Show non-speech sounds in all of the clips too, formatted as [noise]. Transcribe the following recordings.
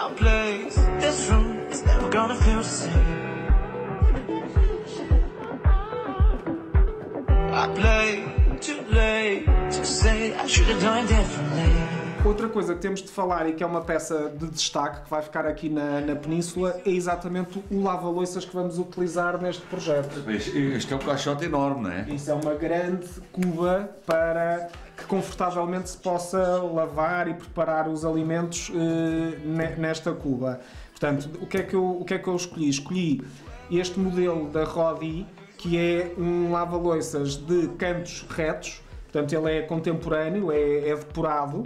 our place. This room is never gonna feel the same. I play too late to say I should have done differently. Outra coisa que temos de falar e que é uma peça de destaque que vai ficar aqui na, na península é exatamente o lava-loiças que vamos utilizar neste projeto. Este é um caixote enorme, não é? Isso é uma grande cuba para que confortavelmente se possa lavar e preparar os alimentos eh, ne- nesta cuba. Portanto, o que, é que eu, o que é que eu escolhi? Escolhi este modelo da Rodi, que é um lava-loiças de cantos retos, portanto ele é contemporâneo, é, é depurado,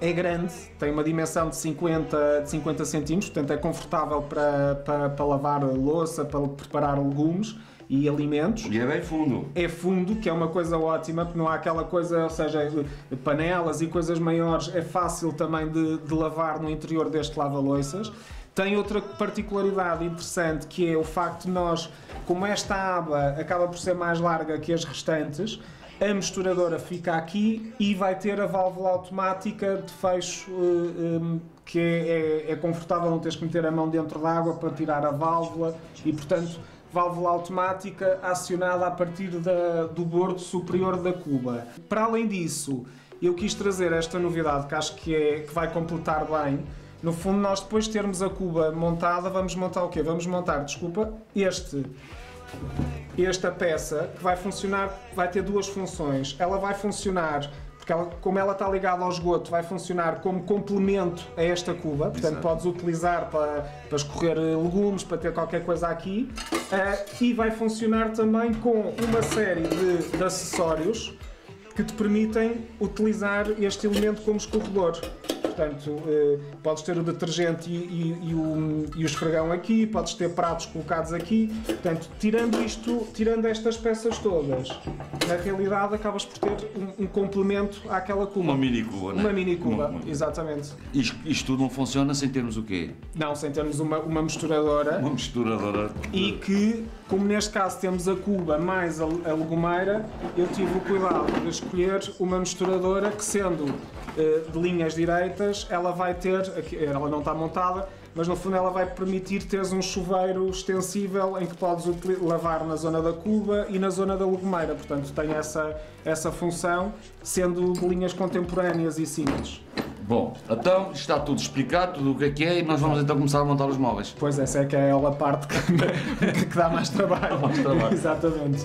é grande, tem uma dimensão de 50, de 50 centímetros, portanto é confortável para, para, para lavar louça, para preparar legumes e alimentos. E é bem fundo. É fundo, que é uma coisa ótima, porque não há aquela coisa, ou seja, panelas e coisas maiores, é fácil também de, de lavar no interior deste lava-loiças. Tem outra particularidade interessante que é o facto de nós, como esta aba acaba por ser mais larga que as restantes, a misturadora fica aqui e vai ter a válvula automática de fecho eh, eh, que é, é- é confortável não teres que meter a mão dentro da água para tirar a válvula e portanto válvula automática acionada a partir da- do bordo superior da cuba. Para além disso, eu quis trazer esta novidade que acho que, é, que vai completar bem. No fundo, nós depois de termos a cuba montada, vamos montar o quê? Vamos montar, desculpa, este esta peça que vai funcionar, vai ter duas funções. Ela vai funcionar, porque ela, como ela está ligada ao esgoto, vai funcionar como complemento a esta cuba. Portanto, Exato. podes utilizar para, para escorrer eh, legumes, para ter qualquer coisa aqui. Ah, e vai funcionar também com uma série de, de acessórios que te permitem utilizar este elemento como escorredor. Portanto, eh, podes ter o detergente e, e- e o, e o esfregão aqui, podes ter pratos colocados aqui. Portanto, tirando isto, tirando estas peças todas, na realidade acabas por ter um, um complemento àquela cuba. Uma mini cuba, não é? Uma mini cuba, Uma- uma- exatamente. Isto, isto tudo não funciona sem termos o quê? Não, sem termos uma, uma misturadora. Uma misturadora. E que, como neste caso temos a cuba mais a, a legumeira, eu tive o cuidado de escolher uma misturadora que, sendo eh, de linhas direitas, ela vai ter, ela não está montada, mas no fundo ela vai permitir teres um chuveiro extensível em que podes lavar na zona da cuba e na zona da legumeira. Portanto, tem essa, essa função, sendo de linhas contemporâneas e simples. Bom, então está tudo explicado, tudo o que é que é, e nós vamos então começar a montar os móveis. Pois essa é que é a parte que, [laughs] que dá mais trabalho. mais trabalho. [laughs] Exatamente.